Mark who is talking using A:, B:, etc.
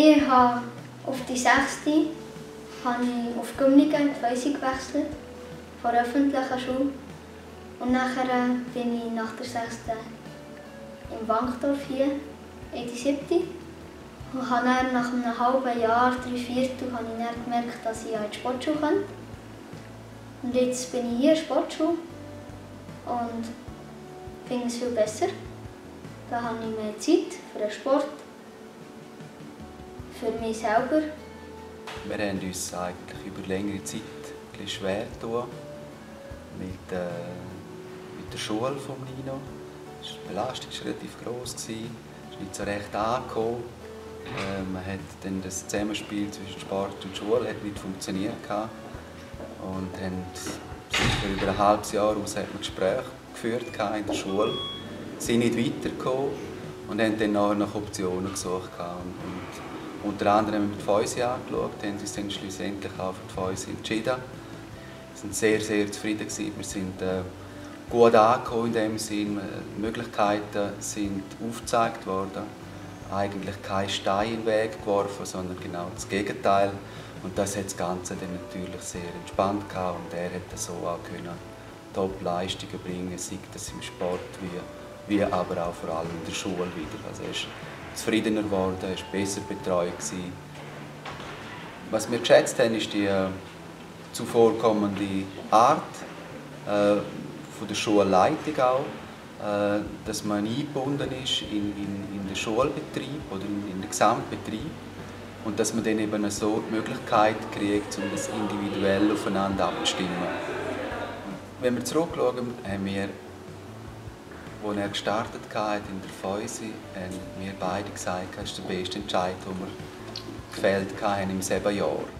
A: Ich habe auf die sechste habe ich auf Gumligen in die Fäuse gewechselt, von der öffentlichen Schule. Und nachher bin ich nach der sechsten im Wankdorf hier in die siebte. Und habe dann nach einem halben Jahr, drei Viertel, habe ich dann gemerkt, dass ich in die Sportschule kann. Und jetzt bin ich hier in der Sportschule und finde es viel besser. Da habe ich mehr Zeit für den Sport, für mich selber.
B: Wir haben uns eigentlich über längere Zeit ein schwer getan mit, äh, mit der Schule von Nino. Die Belastung war relativ groß, es ist nicht so recht angekommen. Äh, man hat dann das Zusammenspiel zwischen Sport und Schule hat nicht funktioniert. Und haben sicher über ein halbes Jahr aus hat man Gespräche geführt in der Schule, sind nicht weitergekommen und haben dann nach Optionen gesucht. Und, und unter anderem mit Fäuse angeschaut, haben sich dann schlussendlich auch für die Fäuse entschieden. Wir waren sehr, sehr zufrieden. Gewesen. Wir sind äh, gut angekommen in dem Sinn. Die Möglichkeiten sind aufgezeigt worden. Eigentlich kein Stein in den Weg geworfen, sondern genau das Gegenteil. Und das hat das Ganze dann natürlich sehr entspannt gehabt und er hat so auch Top-Leistungen bringen, sei das im Sport wie, wie aber auch vor allem in der Schule wieder. Also er ist zufriedener geworden, war besser betreut. Was wir geschätzt haben, ist die äh, zuvorkommende Art äh, von der Schulleitung auch, äh, dass man eingebunden ist in, in, in den Schulbetrieb oder in, in den Gesamtbetrieb und dass man dann eben so die Möglichkeit kriegt, um das individuell aufeinander abzustimmen. Wenn wir zurückschauen, haben wir, als er gestartet hat in der Fäuse, haben wir beide gesagt, das ist der beste Entscheid, den wir gefällt haben im selben Jahr.